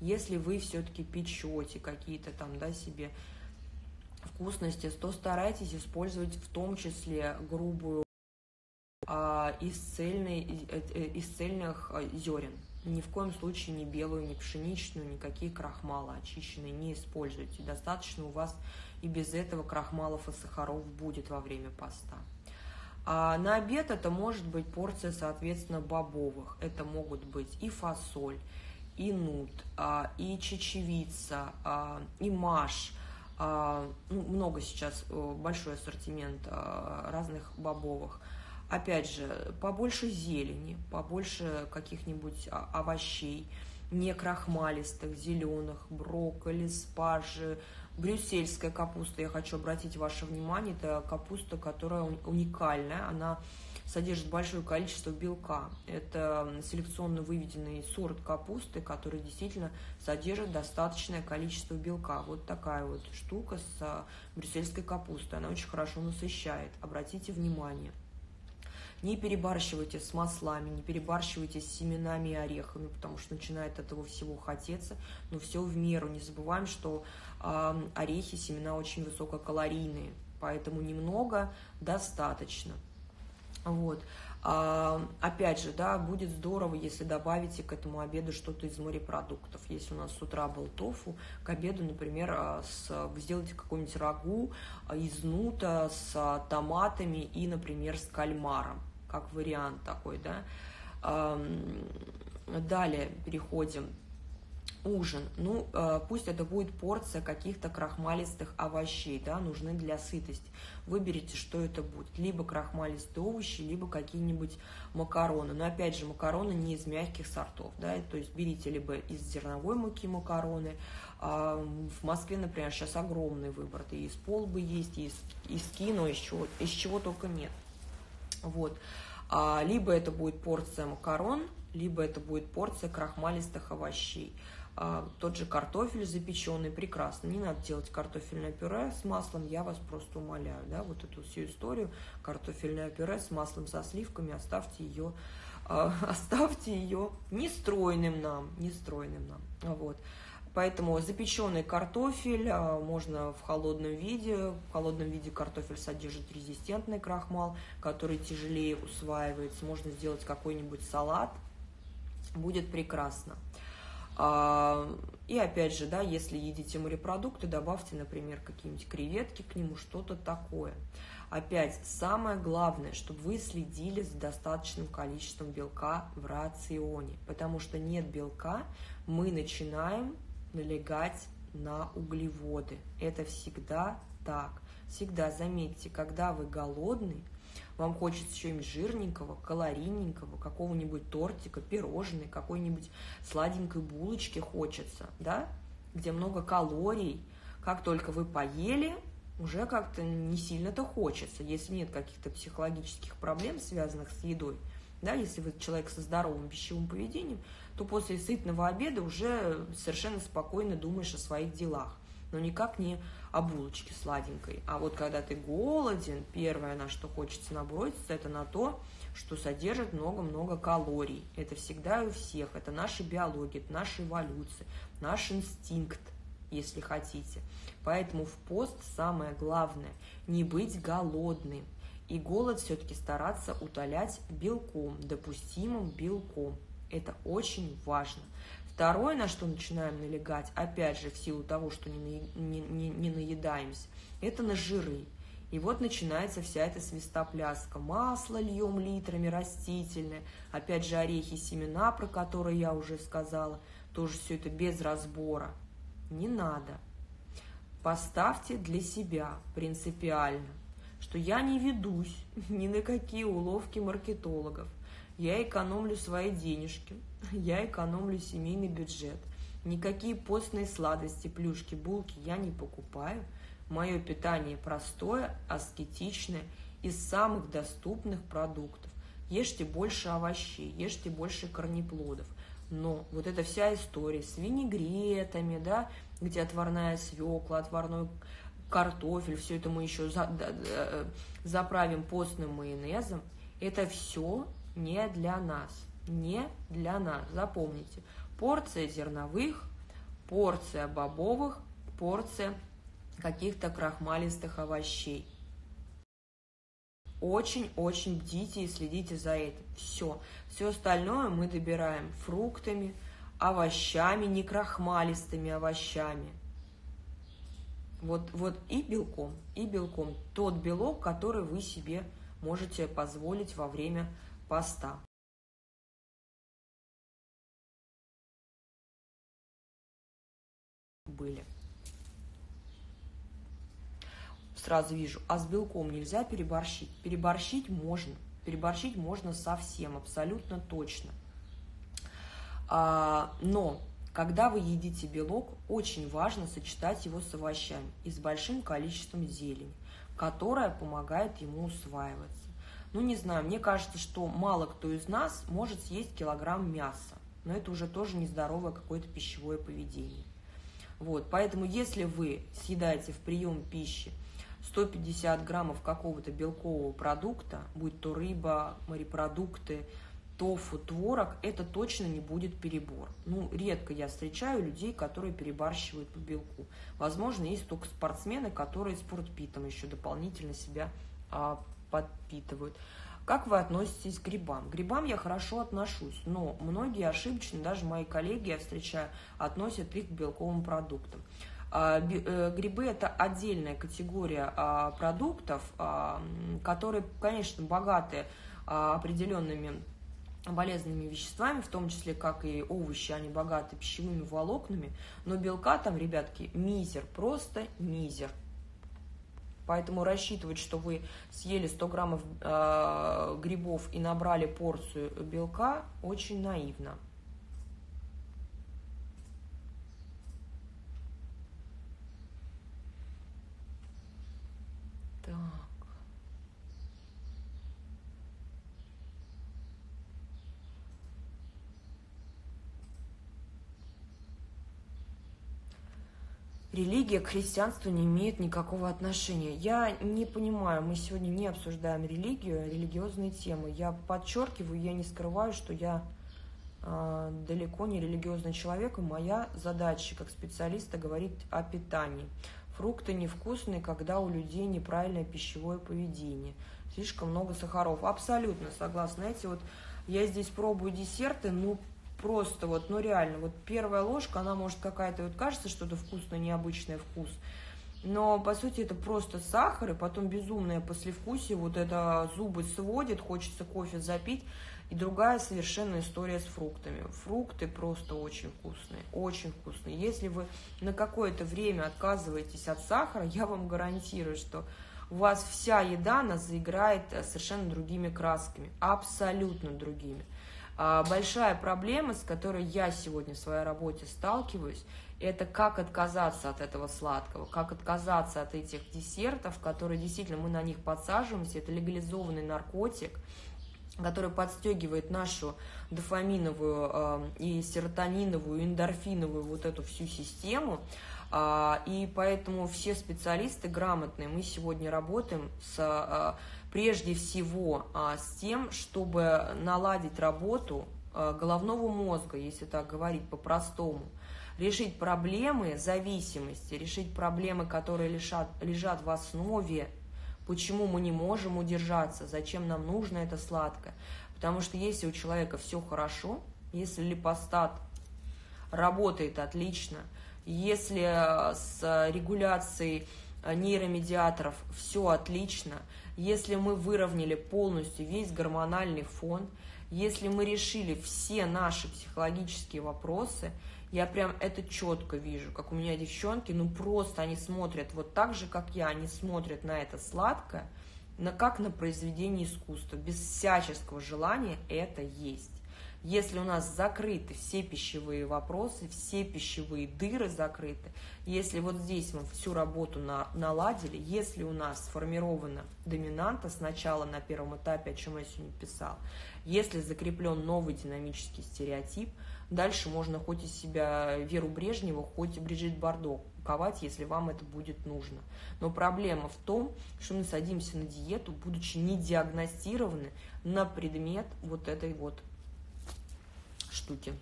Если вы все-таки печете какие-то там, да, себе вкусности, то старайтесь использовать в том числе грубую а, из, цельной, э, э, из цельных а, зерен. Ни в коем случае ни белую, ни пшеничную, никакие крахмалы очищенные не используйте. Достаточно у вас и без этого крахмалов и сахаров будет во время поста. А на обед это может быть порция, соответственно, бобовых. Это могут быть и фасоль, и нут, а, и чечевица, а, и маш. Ну, много сейчас, э, большой ассортимент разных бобовых – Опять же, побольше зелени, побольше каких-нибудь овощей, не крахмалистых, зеленых, брокколи, спаржи, брюссельская капуста. Я хочу обратить ваше внимание, это капуста, которая уникальная, она содержит большое количество белка. Это селекционно выведенный сорт капусты, который действительно содержит достаточное количество белка. Вот такая вот штука с а, брюссельской капустой. Она очень хорошо насыщает. Обратите внимание. Не перебарщивайте с маслами, не перебарщивайте с семенами и орехами, потому что начинает этого всего хотеться, но все в меру. Не забываем, что орехи, семена очень высококалорийные, поэтому немного достаточно. Вот. А, опять же, да, будет здорово, если добавите к этому обеду что-то из морепродуктов. Если у нас с утра был тофу, к обеду, например, а, с, сделайте какой-нибудь рагу а, из нута с томатами и, например, с кальмаром как вариант такой, да. Далее переходим. Ужин. Ну, э, пусть это будет порция каких-то крахмалистых овощей, да, нужны для сытости. Выберите, что это будет. Либо крахмалистые овощи, либо какие-нибудь макароны. Но, опять же, макароны не из мягких сортов, да, то есть берите либо из зерновой муки макароны, а в Москве, например, сейчас огромный выбор. И из полбы есть, и из, из кино, из чего, из чего только нет. Вот. А, либо это будет порция макарон, либо это будет порция крахмалистых овощей. А, тот же картофель запеченный, прекрасно. Не надо делать картофельное пюре с маслом, я вас просто умоляю. Да, вот эту всю историю, картофельное пюре с маслом, со сливками, оставьте ее, а, оставьте ее нестройным нам, нестройным нам. Вот. Поэтому запеченный картофель а, можно в холодном виде. В холодном виде картофель содержит резистентный крахмал, который тяжелее усваивается. Можно сделать какой-нибудь салат. Будет прекрасно. А, и опять же, да, если едите морепродукты, добавьте, например, какие-нибудь креветки к нему, что-то такое. Опять, самое главное, чтобы вы следили за достаточным количеством белка в рационе, потому что нет белка, мы начинаем налегать на углеводы. Это всегда так. Всегда заметьте, когда вы голодный, вам хочется чего-нибудь жирненького, калорийненького, какого-нибудь тортика, пирожной, какой-нибудь сладенькой булочки хочется, да, где много калорий. Как только вы поели, уже как-то не сильно-то хочется, если нет каких-то психологических проблем, связанных с едой. Да, если вы человек со здоровым пищевым поведением, то после сытного обеда уже совершенно спокойно думаешь о своих делах но никак не о булочке сладенькой. А вот когда ты голоден, первое, на что хочется наброситься, это на то, что содержит много-много калорий. Это всегда и у всех. Это наша биология, это наша эволюция, наш инстинкт, если хотите. Поэтому в пост самое главное – не быть голодным. И голод все-таки стараться утолять белком, допустимым белком. Это очень важно. Второе, на что начинаем налегать, опять же, в силу того, что не, не, не, не наедаемся, это на жиры. И вот начинается вся эта свистопляска. Масло льем литрами растительное, опять же орехи, семена, про которые я уже сказала, тоже все это без разбора. Не надо. Поставьте для себя принципиально, что я не ведусь ни на какие уловки маркетологов. Я экономлю свои денежки, я экономлю семейный бюджет. Никакие постные сладости, плюшки, булки я не покупаю. Мое питание простое, аскетичное, из самых доступных продуктов. Ешьте больше овощей, ешьте больше корнеплодов. Но вот эта вся история с винегретами, да, где отварная свекла, отварной картофель, все это мы еще за, да, да, заправим постным майонезом, это все не для нас не для нас. Запомните, порция зерновых, порция бобовых, порция каких-то крахмалистых овощей. Очень-очень бдите и следите за этим. Все. Все остальное мы добираем фруктами, овощами, не крахмалистыми овощами. Вот, вот и белком, и белком. Тот белок, который вы себе можете позволить во время поста. Были. Сразу вижу, а с белком нельзя переборщить? Переборщить можно. Переборщить можно совсем, абсолютно точно. А, но когда вы едите белок, очень важно сочетать его с овощами и с большим количеством зелени, которая помогает ему усваиваться. Ну, не знаю, мне кажется, что мало кто из нас может съесть килограмм мяса, но это уже тоже нездоровое какое-то пищевое поведение. Вот, поэтому если вы съедаете в прием пищи 150 граммов какого-то белкового продукта, будь то рыба, морепродукты, тофу, творог, это точно не будет перебор. Ну, редко я встречаю людей, которые перебарщивают по белку. Возможно, есть только спортсмены, которые спортпитом еще дополнительно себя а, подпитывают. Как вы относитесь к грибам? К грибам я хорошо отношусь, но многие ошибочно, даже мои коллеги, я встречаю, относят их к белковым продуктам. А, э, грибы – это отдельная категория а, продуктов, а, которые, конечно, богаты определенными полезными веществами, в том числе, как и овощи, они богаты пищевыми волокнами, но белка там, ребятки, мизер, просто мизер. Поэтому рассчитывать, что вы съели 100 граммов э, грибов и набрали порцию белка, очень наивно. Так. Религия к христианству не имеет никакого отношения. Я не понимаю, мы сегодня не обсуждаем религию, религиозные темы. Я подчеркиваю, я не скрываю, что я э, далеко не религиозный человек, и моя задача как специалиста говорить о питании. Фрукты невкусные, когда у людей неправильное пищевое поведение. Слишком много сахаров. Абсолютно согласна. Знаете, вот я здесь пробую десерты, ну просто вот, ну реально, вот первая ложка, она может какая-то, вот кажется что-то вкусное, необычный вкус, но по сути это просто сахар, и потом безумное послевкусие, вот это зубы сводит, хочется кофе запить, И другая совершенно история с фруктами. Фрукты просто очень вкусные, очень вкусные. Если вы на какое-то время отказываетесь от сахара, я вам гарантирую, что у вас вся еда, она заиграет э, совершенно другими красками, абсолютно другими. А большая проблема, с которой я сегодня в своей работе сталкиваюсь, это как отказаться от этого сладкого, как отказаться от этих десертов, которые действительно мы на них подсаживаемся, это легализованный наркотик, который подстегивает нашу дофаминовую э, и серотониновую, эндорфиновую вот эту всю систему. Э, и поэтому все специалисты грамотные, мы сегодня работаем с, э, прежде всего э, с тем, чтобы наладить работу э, головного мозга, если так говорить по-простому, решить проблемы зависимости, решить проблемы, которые лежат, лежат в основе Почему мы не можем удержаться? Зачем нам нужно это сладкое? Потому что если у человека все хорошо, если липостат работает отлично, если э, с регуляцией нейромедиаторов все отлично, если мы выровняли полностью весь гормональный фон, если мы решили все наши психологические вопросы – я прям это четко вижу, как у меня девчонки, ну просто они смотрят вот так же, как я, они смотрят на это сладкое, на, как на произведение искусства, без всяческого желания это есть. Если у нас закрыты все пищевые вопросы, все пищевые дыры закрыты, если вот здесь мы всю работу на, наладили, если у нас сформирована доминанта сначала на первом этапе, о чем я сегодня писал, если закреплен новый динамический стереотип – Дальше можно хоть из себя Веру Брежневу, хоть Бриджит Бардо ковать, если вам это будет нужно. Но проблема в том, что мы садимся на диету, будучи не диагностированы на предмет вот этой вот штуки.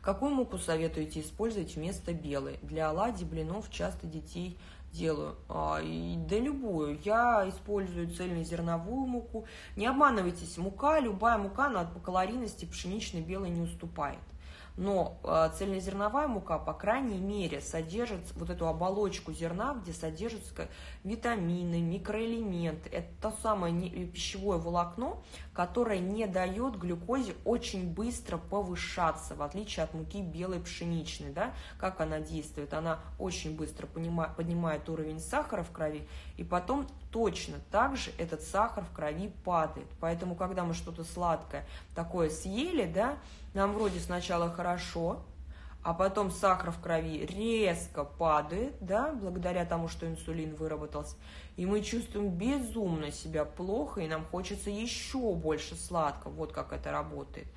Какую муку советуете использовать вместо белой? Для оладий, блинов часто детей делаю. А, и, да любую. Я использую цельнозерновую муку. Не обманывайтесь, мука, любая мука, она по калорийности пшеничной белой не уступает но э, цельнозерновая мука, по крайней мере, содержит вот эту оболочку зерна, где содержатся витамины, микроэлементы. Это то самое пищевое волокно, которое не дает глюкозе очень быстро повышаться, в отличие от муки белой пшеничной. Да? Как она действует? Она очень быстро поднимает уровень сахара в крови, и потом точно так же этот сахар в крови падает. Поэтому, когда мы что-то сладкое такое съели, да, нам вроде сначала хорошо, а потом сахар в крови резко падает, да, благодаря тому, что инсулин выработался, и мы чувствуем безумно себя плохо, и нам хочется еще больше сладкого, вот как это работает.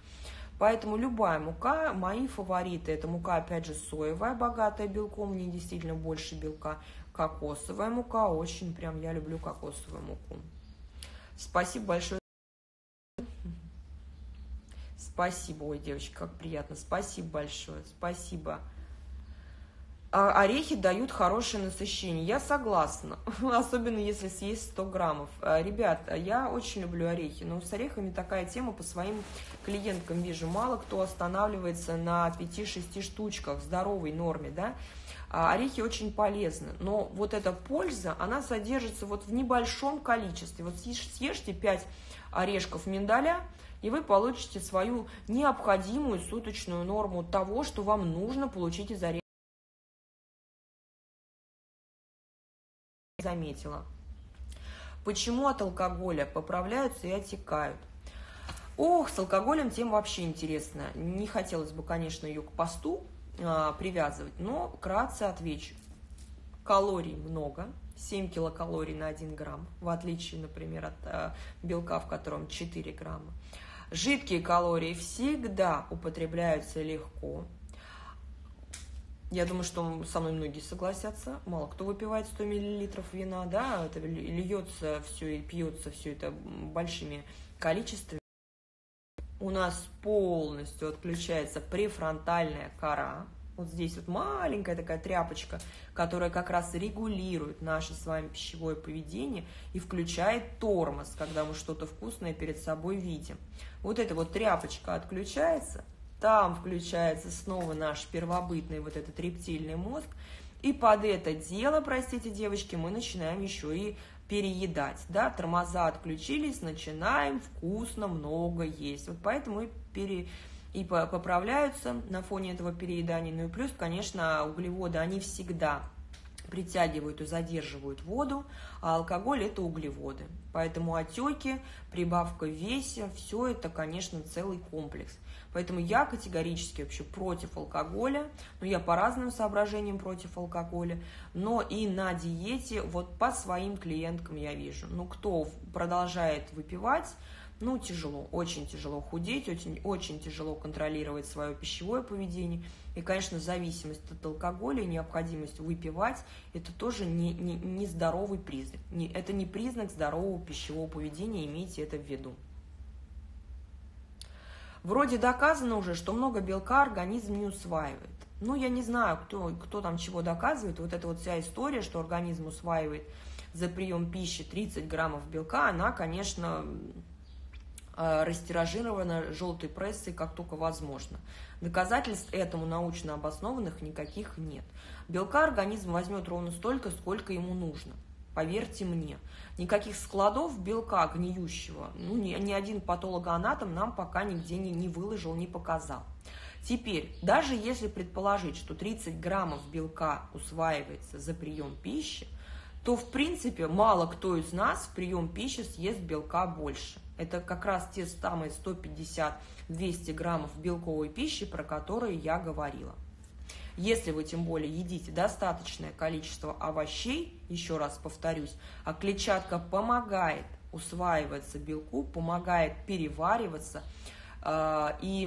Поэтому любая мука, мои фавориты, это мука, опять же, соевая, богатая белком, мне действительно больше белка, кокосовая мука, очень прям я люблю кокосовую муку. Спасибо большое. Спасибо, ой, девочки, как приятно. Спасибо большое, спасибо. А орехи дают хорошее насыщение. Я согласна, особенно если съесть 100 граммов. А, ребят, я очень люблю орехи, но с орехами такая тема по своим клиенткам вижу. Мало кто останавливается на 5-6 штучках в здоровой норме, да. А, орехи очень полезны, но вот эта польза, она содержится вот в небольшом количестве. Вот съешьте 5 орешков миндаля, и вы получите свою необходимую суточную норму того, что вам нужно получить из ореха. Заметила. Почему от алкоголя поправляются и отекают? Ох, с алкоголем тем вообще интересно. Не хотелось бы, конечно, ее к посту а, привязывать, но кратце отвечу. Калорий много, 7 килокалорий на 1 грамм, в отличие, например, от а, белка, в котором 4 грамма. Жидкие калории всегда употребляются легко. Я думаю, что со мной многие согласятся. Мало кто выпивает 100 миллилитров вина, да, это льется все и пьется все это большими количествами. У нас полностью отключается префронтальная кора, вот здесь вот маленькая такая тряпочка, которая как раз регулирует наше с вами пищевое поведение и включает тормоз, когда мы что-то вкусное перед собой видим. Вот эта вот тряпочка отключается, там включается снова наш первобытный вот этот рептильный мозг, И под это дело, простите, девочки, мы начинаем еще и переедать, да, тормоза отключились, начинаем вкусно много есть. Вот поэтому и, пере, и поправляются на фоне этого переедания. Ну и плюс, конечно, углеводы, они всегда притягивают и задерживают воду, а алкоголь – это углеводы. Поэтому отеки, прибавка в весе – все это, конечно, целый комплекс. Поэтому я категорически вообще против алкоголя, но я по разным соображениям против алкоголя, но и на диете вот по своим клиенткам я вижу. Ну, кто продолжает выпивать, ну, тяжело, очень тяжело худеть, очень, очень тяжело контролировать свое пищевое поведение. И, конечно, зависимость от алкоголя, необходимость выпивать, это тоже не, не, не здоровый признак. Не, это не признак здорового пищевого поведения, имейте это в виду. Вроде доказано уже, что много белка организм не усваивает. Ну, я не знаю, кто, кто там чего доказывает. Вот эта вот вся история, что организм усваивает за прием пищи 30 граммов белка, она, конечно, э, растиражирована желтой прессой как только возможно. Доказательств этому научно обоснованных никаких нет. Белка организм возьмет ровно столько, сколько ему нужно. Поверьте мне никаких складов белка гниющего, ну, ни, ни один патологоанатом нам пока нигде не, не выложил, не показал. Теперь, даже если предположить, что 30 граммов белка усваивается за прием пищи, то, в принципе, мало кто из нас в прием пищи съест белка больше. Это как раз те самые 150-200 граммов белковой пищи, про которые я говорила. Если вы тем более едите достаточное количество овощей, еще раз повторюсь, а клетчатка помогает усваиваться белку, помогает перевариваться э, и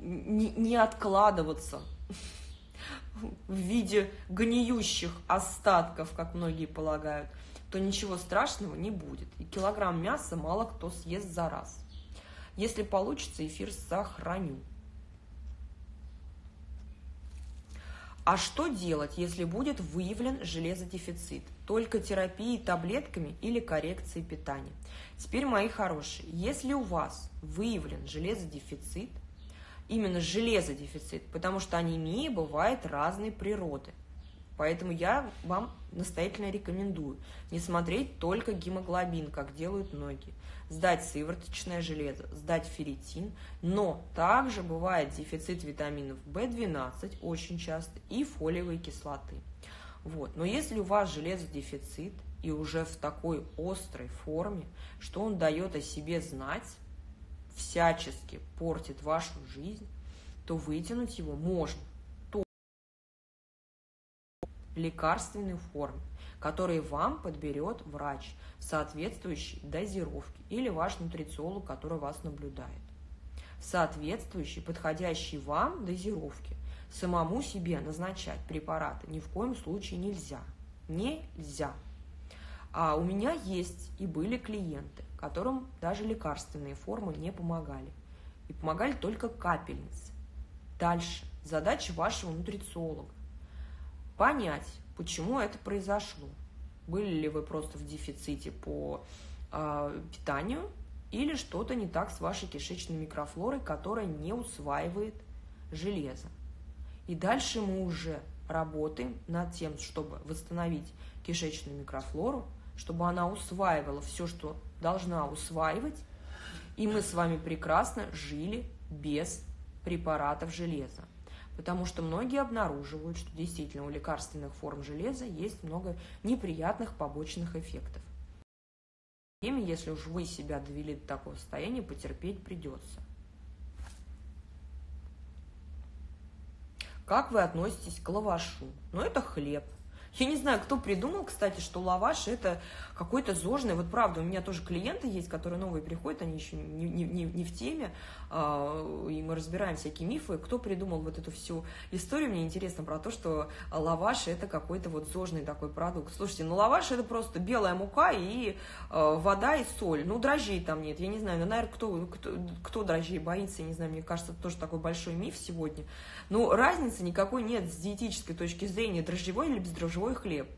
не, не откладываться в виде гниющих остатков, как многие полагают, то ничего страшного не будет. И килограмм мяса мало кто съест за раз. Если получится, эфир сохраню. А что делать, если будет выявлен железодефицит? Только терапией таблетками или коррекцией питания? Теперь, мои хорошие, если у вас выявлен железодефицит, именно железодефицит, потому что анемия бывает разной природы, Поэтому я вам настоятельно рекомендую не смотреть только гемоглобин, как делают многие сдать сывороточное железо, сдать ферритин, но также бывает дефицит витаминов В12 очень часто и фолиевой кислоты. Вот. Но если у вас железодефицит и уже в такой острой форме, что он дает о себе знать, всячески портит вашу жизнь, то вытянуть его можно лекарственной форме которые вам подберет врач в соответствующей дозировке или ваш нутрициолог, который вас наблюдает. В соответствующей, подходящей вам дозировке самому себе назначать препараты ни в коем случае нельзя. Нельзя. А у меня есть и были клиенты, которым даже лекарственные формы не помогали. И помогали только капельницы. Дальше. Задача вашего нутрициолога. Понять, Почему это произошло? Были ли вы просто в дефиците по э, питанию или что-то не так с вашей кишечной микрофлорой, которая не усваивает железо? И дальше мы уже работаем над тем, чтобы восстановить кишечную микрофлору, чтобы она усваивала все, что должна усваивать, и мы с вами прекрасно жили без препаратов железа. Потому что многие обнаруживают, что действительно у лекарственных форм железа есть много неприятных побочных эффектов. Если уж вы себя довели до такого состояния, потерпеть придется. Как вы относитесь к лавашу? Ну, это хлеб. Я не знаю, кто придумал, кстати, что лаваш это какой-то зожный. Вот правда, у меня тоже клиенты есть, которые новые приходят, они еще не, не, не, не в теме, э, и мы разбираем всякие мифы. Кто придумал вот эту всю историю, мне интересно про то, что лаваш это какой-то вот зожный такой продукт. Слушайте, ну лаваш это просто белая мука и э, вода и соль. Ну, дрожжей там нет, я не знаю, ну, наверное, кто, кто, кто дрожжей боится, я не знаю, мне кажется, это тоже такой большой миф сегодня. Ну, разницы никакой нет с диетической точки зрения, дрожжевой или бездрожжевой живой хлеб.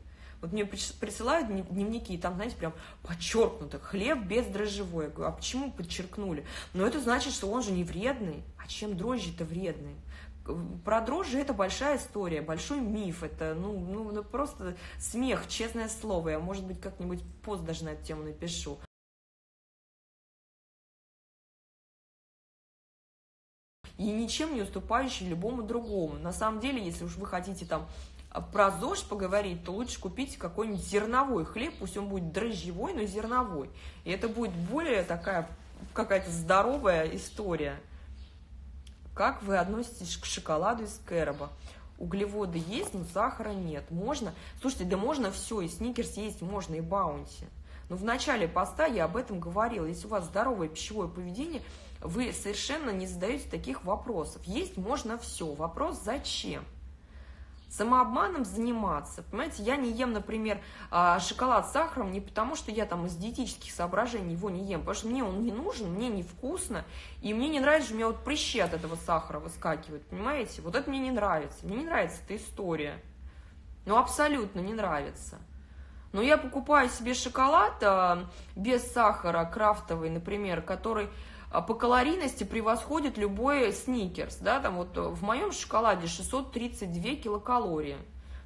Вот мне присылают дневники, и там, знаете, прям подчеркнуто, хлеб без дрожжевой. Я говорю, а почему подчеркнули? Но это значит, что он же не вредный. А чем дрожжи-то вредные? про дрожжи это большая история, большой миф, это ну, ну, ну просто смех, честное слово, я может быть как-нибудь пост даже на эту тему напишу. И ничем не уступающий любому другому. На самом деле, если уж вы хотите там про ЗОЖ поговорить, то лучше купите какой-нибудь зерновой хлеб, пусть он будет дрожжевой, но зерновой. И это будет более такая какая-то здоровая история. Как вы относитесь к шоколаду из кэроба? Углеводы есть, но сахара нет. Можно? Слушайте, да можно все, и сникерс есть, можно, и баунти. Но в начале поста я об этом говорила. Если у вас здоровое пищевое поведение, вы совершенно не задаете таких вопросов. Есть можно все. Вопрос зачем? Самообманом заниматься. Понимаете, я не ем, например, а, шоколад с сахаром не потому, что я там из диетических соображений его не ем, потому что мне он не нужен, мне невкусно, и мне не нравится, что у меня вот прыщи от этого сахара выскакивают, понимаете? Вот это мне не нравится. Мне не нравится эта история. Ну, абсолютно не нравится. Но я покупаю себе шоколад а, без сахара, крафтовый, например, который по калорийности превосходит любой сникерс, да, там вот в моем шоколаде 632 килокалории,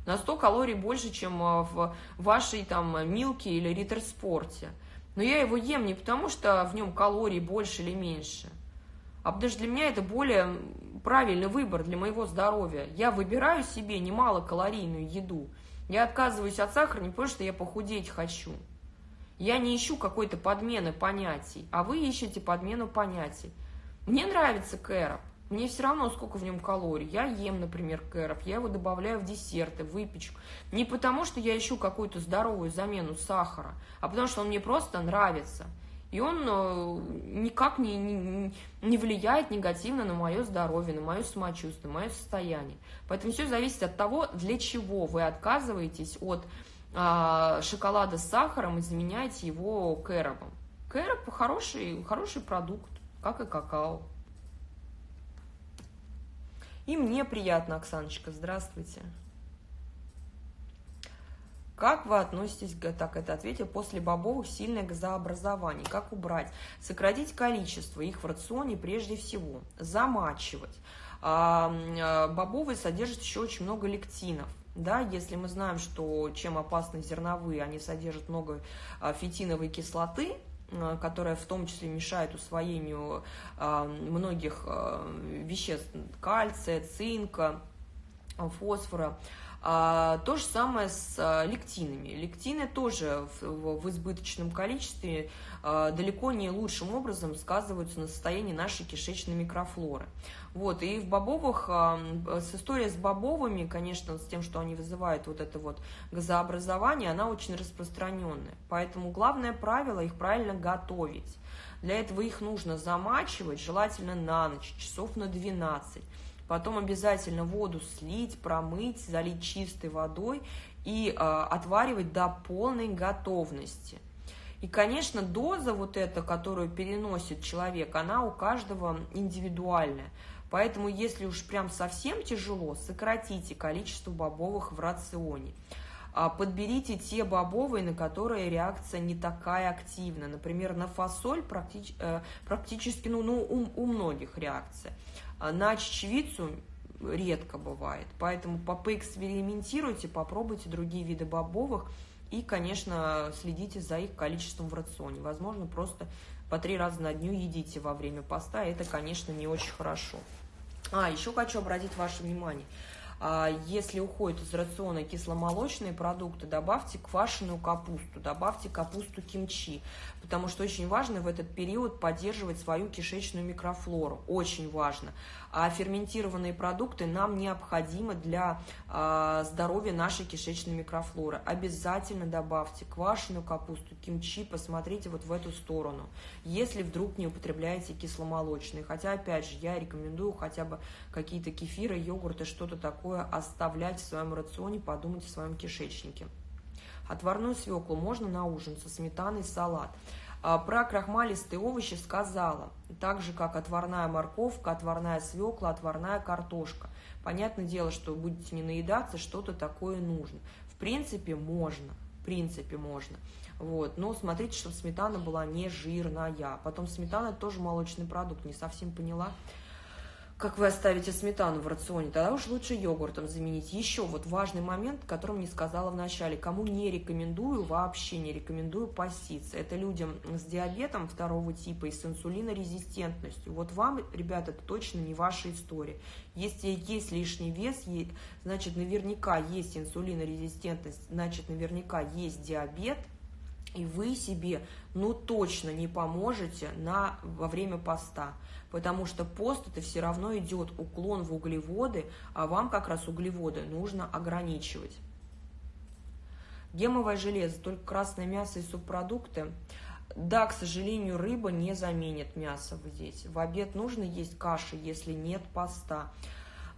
на 100 калорий больше, чем а, в вашей там Милке или Риттер Спорте. Но я его ем не потому, что в нем калорий больше или меньше, а потому что для меня это более правильный выбор для моего здоровья. Я выбираю себе немало калорийную еду. Я отказываюсь от сахара не потому, что я похудеть хочу. Я не ищу какой-то подмены понятий, а вы ищете подмену понятий. Мне нравится кэроп. Мне все равно, сколько в нем калорий. Я ем, например, кэроп, я его добавляю в десерты, в выпечку. Не потому, что я ищу какую-то здоровую замену сахара, а потому, что он мне просто нравится. И он э, никак не, не, не влияет негативно на мое здоровье, на мое самочувствие, на мое состояние. Поэтому все зависит от того, для чего вы отказываетесь от шоколада с сахаром и заменяйте его кэробом. Кэроп хороший, хороший продукт, как и какао. И мне приятно, Оксаночка, здравствуйте. Как вы относитесь, так это ответил, после бобовых сильное газообразование? Как убрать? Сократить количество их в рационе прежде всего. Замачивать. А, а, бобовые содержат еще очень много лектинов да, если мы знаем, что чем опасны зерновые, они содержат много а, фитиновой кислоты, а, которая в том числе мешает усвоению а, многих веществ кальция, цинка, фосфора. А, то же самое с а, лектинами. Лектины тоже в, избыточном количестве а, далеко не лучшим образом сказываются на состоянии нашей кишечной микрофлоры. Вот, и в бобовых, а, с историей с бобовыми, конечно, с тем, что они вызывают вот это вот газообразование, она очень распространенная. Поэтому главное правило их правильно готовить. Для этого их нужно замачивать, желательно на ночь, часов на 12 Потом обязательно воду слить, промыть, залить чистой водой и э, отваривать до полной готовности. И, конечно, доза вот эта, которую переносит человек, она у каждого индивидуальная. Поэтому, если уж прям совсем тяжело, сократите количество бобовых в рационе. А, подберите те бобовые, на которые реакция не такая активна. Например, на фасоль практич, э, практически ну, ну, у, у многих реакция. А на чечевицу редко бывает. Поэтому поэкспериментируйте, попробуйте другие виды бобовых и, конечно, следите за их количеством в рационе. Возможно, просто по три раза на дню едите во время поста. Это, конечно, не очень хорошо. А, еще хочу обратить ваше внимание. А, если уходят из рациона кисломолочные продукты, добавьте квашеную капусту, добавьте капусту кимчи, потому что очень важно в этот период поддерживать свою кишечную микрофлору, очень важно. А ферментированные продукты нам необходимы для э, здоровья нашей кишечной микрофлоры. Обязательно добавьте квашеную капусту, кимчи, посмотрите вот в эту сторону, если вдруг не употребляете кисломолочные. Хотя, опять же, я рекомендую хотя бы какие-то кефиры, йогурты, что-то такое оставлять в своем рационе, подумать в своем кишечнике. Отварную свеклу можно на ужин со сметаной, салат. А, про крахмалистые овощи сказала. Так же, как отварная морковка, отварная свекла, отварная картошка. Понятное дело, что будете не наедаться, что-то такое нужно. В принципе, можно. В принципе, можно. Вот. Но смотрите, чтобы сметана была не жирная. Потом сметана тоже молочный продукт, не совсем поняла. Как вы оставите сметану в рационе, тогда уж лучше йогуртом заменить. Еще вот важный момент, которым не сказала в начале. Кому не рекомендую, вообще не рекомендую поститься. Это людям с диабетом второго типа и с инсулинорезистентностью. Вот вам, ребята, это точно не ваша история. Если есть лишний вес, значит наверняка есть инсулинорезистентность, значит наверняка есть диабет, и вы себе ну точно не поможете на, во время поста потому что пост это все равно идет уклон в углеводы, а вам как раз углеводы нужно ограничивать. Гемовое железо, только красное мясо и субпродукты. Да, к сожалению, рыба не заменит мясо здесь. В обед нужно есть каши, если нет поста.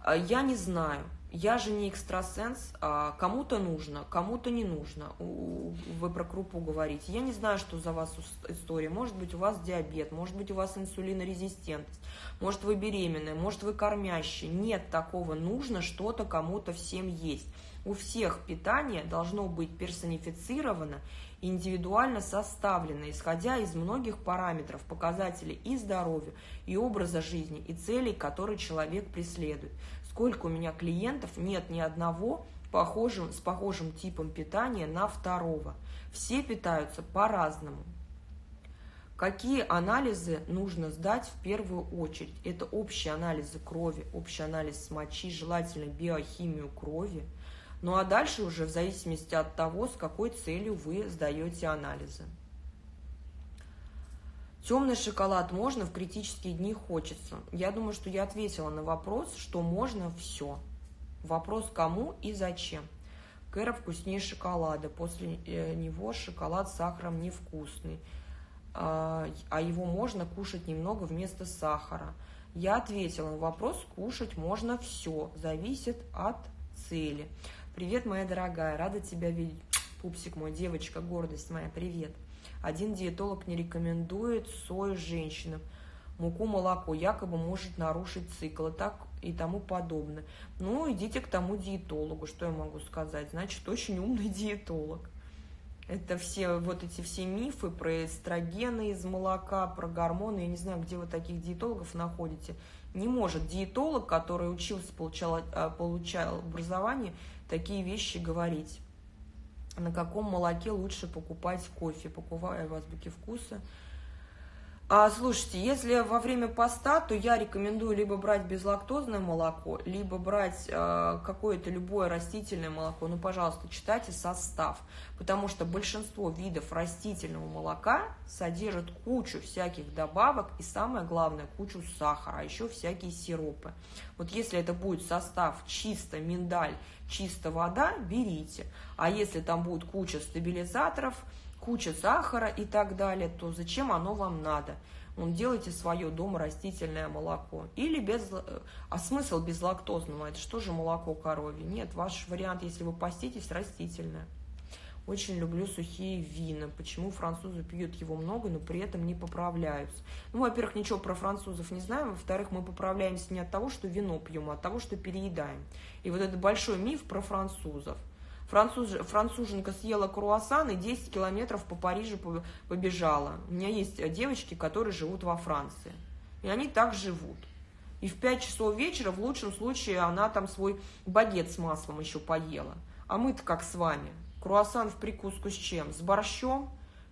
А, я не знаю, я же не экстрасенс, а кому-то нужно, кому-то не нужно. Вы про крупу говорите. Я не знаю, что за вас история. Может быть, у вас диабет, может быть, у вас инсулинорезистентность, может, вы беременная, может, вы кормящая. Нет такого, нужно что-то кому-то всем есть. У всех питание должно быть персонифицировано, индивидуально составлено, исходя из многих параметров, показателей и здоровья, и образа жизни, и целей, которые человек преследует сколько у меня клиентов, нет ни одного похожим, с похожим типом питания на второго. Все питаются по-разному. Какие анализы нужно сдать в первую очередь? Это общие анализы крови, общий анализ мочи, желательно биохимию крови. Ну а дальше уже в зависимости от того, с какой целью вы сдаете анализы. Темный шоколад можно, в критические дни хочется. Я думаю, что я ответила на вопрос, что можно все. Вопрос кому и зачем. Кэра вкуснее шоколада. После э, него шоколад с сахаром невкусный. А, а его можно кушать немного вместо сахара. Я ответила на вопрос, кушать можно все. Зависит от цели. Привет, моя дорогая, рада тебя видеть. Пупсик мой, девочка, гордость моя, привет. Один диетолог не рекомендует сою женщинам, муку, молоко, якобы может нарушить цикл и так и тому подобное. Ну, идите к тому диетологу, что я могу сказать. Значит, очень умный диетолог. Это все вот эти все мифы про эстрогены из молока, про гормоны. Я не знаю, где вы таких диетологов находите. Не может диетолог, который учился, получал, а, получал образование, такие вещи говорить на каком молоке лучше покупать кофе, покупая в азбуке вкуса. А, слушайте, если во время поста, то я рекомендую либо брать безлактозное молоко, либо брать э, какое-то любое растительное молоко. Ну, пожалуйста, читайте состав, потому что большинство видов растительного молока содержат кучу всяких добавок и, самое главное, кучу сахара, а еще всякие сиропы. Вот если это будет состав чисто миндаль, чисто вода, берите. А если там будет куча стабилизаторов, куча сахара и так далее, то зачем оно вам надо? Он делайте свое дома растительное молоко. Или без... А смысл безлактозного? Это что же молоко коровье? Нет, ваш вариант, если вы поститесь, растительное. Очень люблю сухие вина. Почему французы пьют его много, но при этом не поправляются? Ну, во-первых, ничего про французов не знаем. Во-вторых, мы поправляемся не от того, что вино пьем, а от того, что переедаем. И вот это большой миф про французов. Француз, француженка съела круассан и 10 километров по Парижу побежала. У меня есть девочки, которые живут во Франции. И они так живут. И в 5 часов вечера, в лучшем случае, она там свой багет с маслом еще поела. А мы-то как с вами. Круассан в прикуску с чем? С борщом?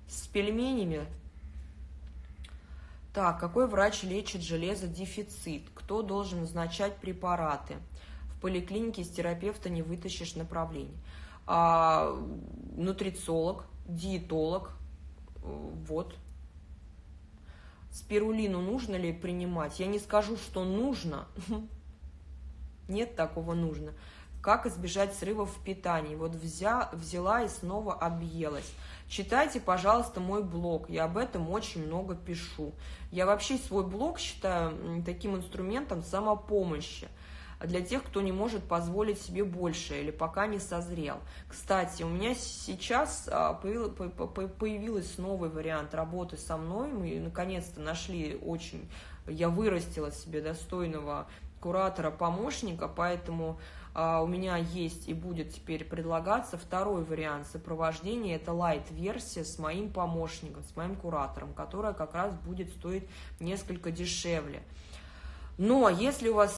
С пельменями? Так, какой врач лечит железодефицит? Кто должен назначать препараты? В поликлинике с терапевта не вытащишь направление нутрициолог, диетолог, вот. Спирулину нужно ли принимать? Я не скажу, что нужно. Нет такого нужно. Как избежать срывов в питании? Вот взя, взяла и снова объелась. Читайте, пожалуйста, мой блог. Я об этом очень много пишу. Я вообще свой блог считаю таким инструментом самопомощи для тех, кто не может позволить себе больше или пока не созрел. Кстати, у меня сейчас а, появился новый вариант работы со мной. Мы наконец-то нашли очень... Я вырастила себе достойного куратора-помощника, поэтому а, у меня есть и будет теперь предлагаться второй вариант сопровождения. Это лайт-версия с моим помощником, с моим куратором, которая как раз будет стоить несколько дешевле. Но если у вас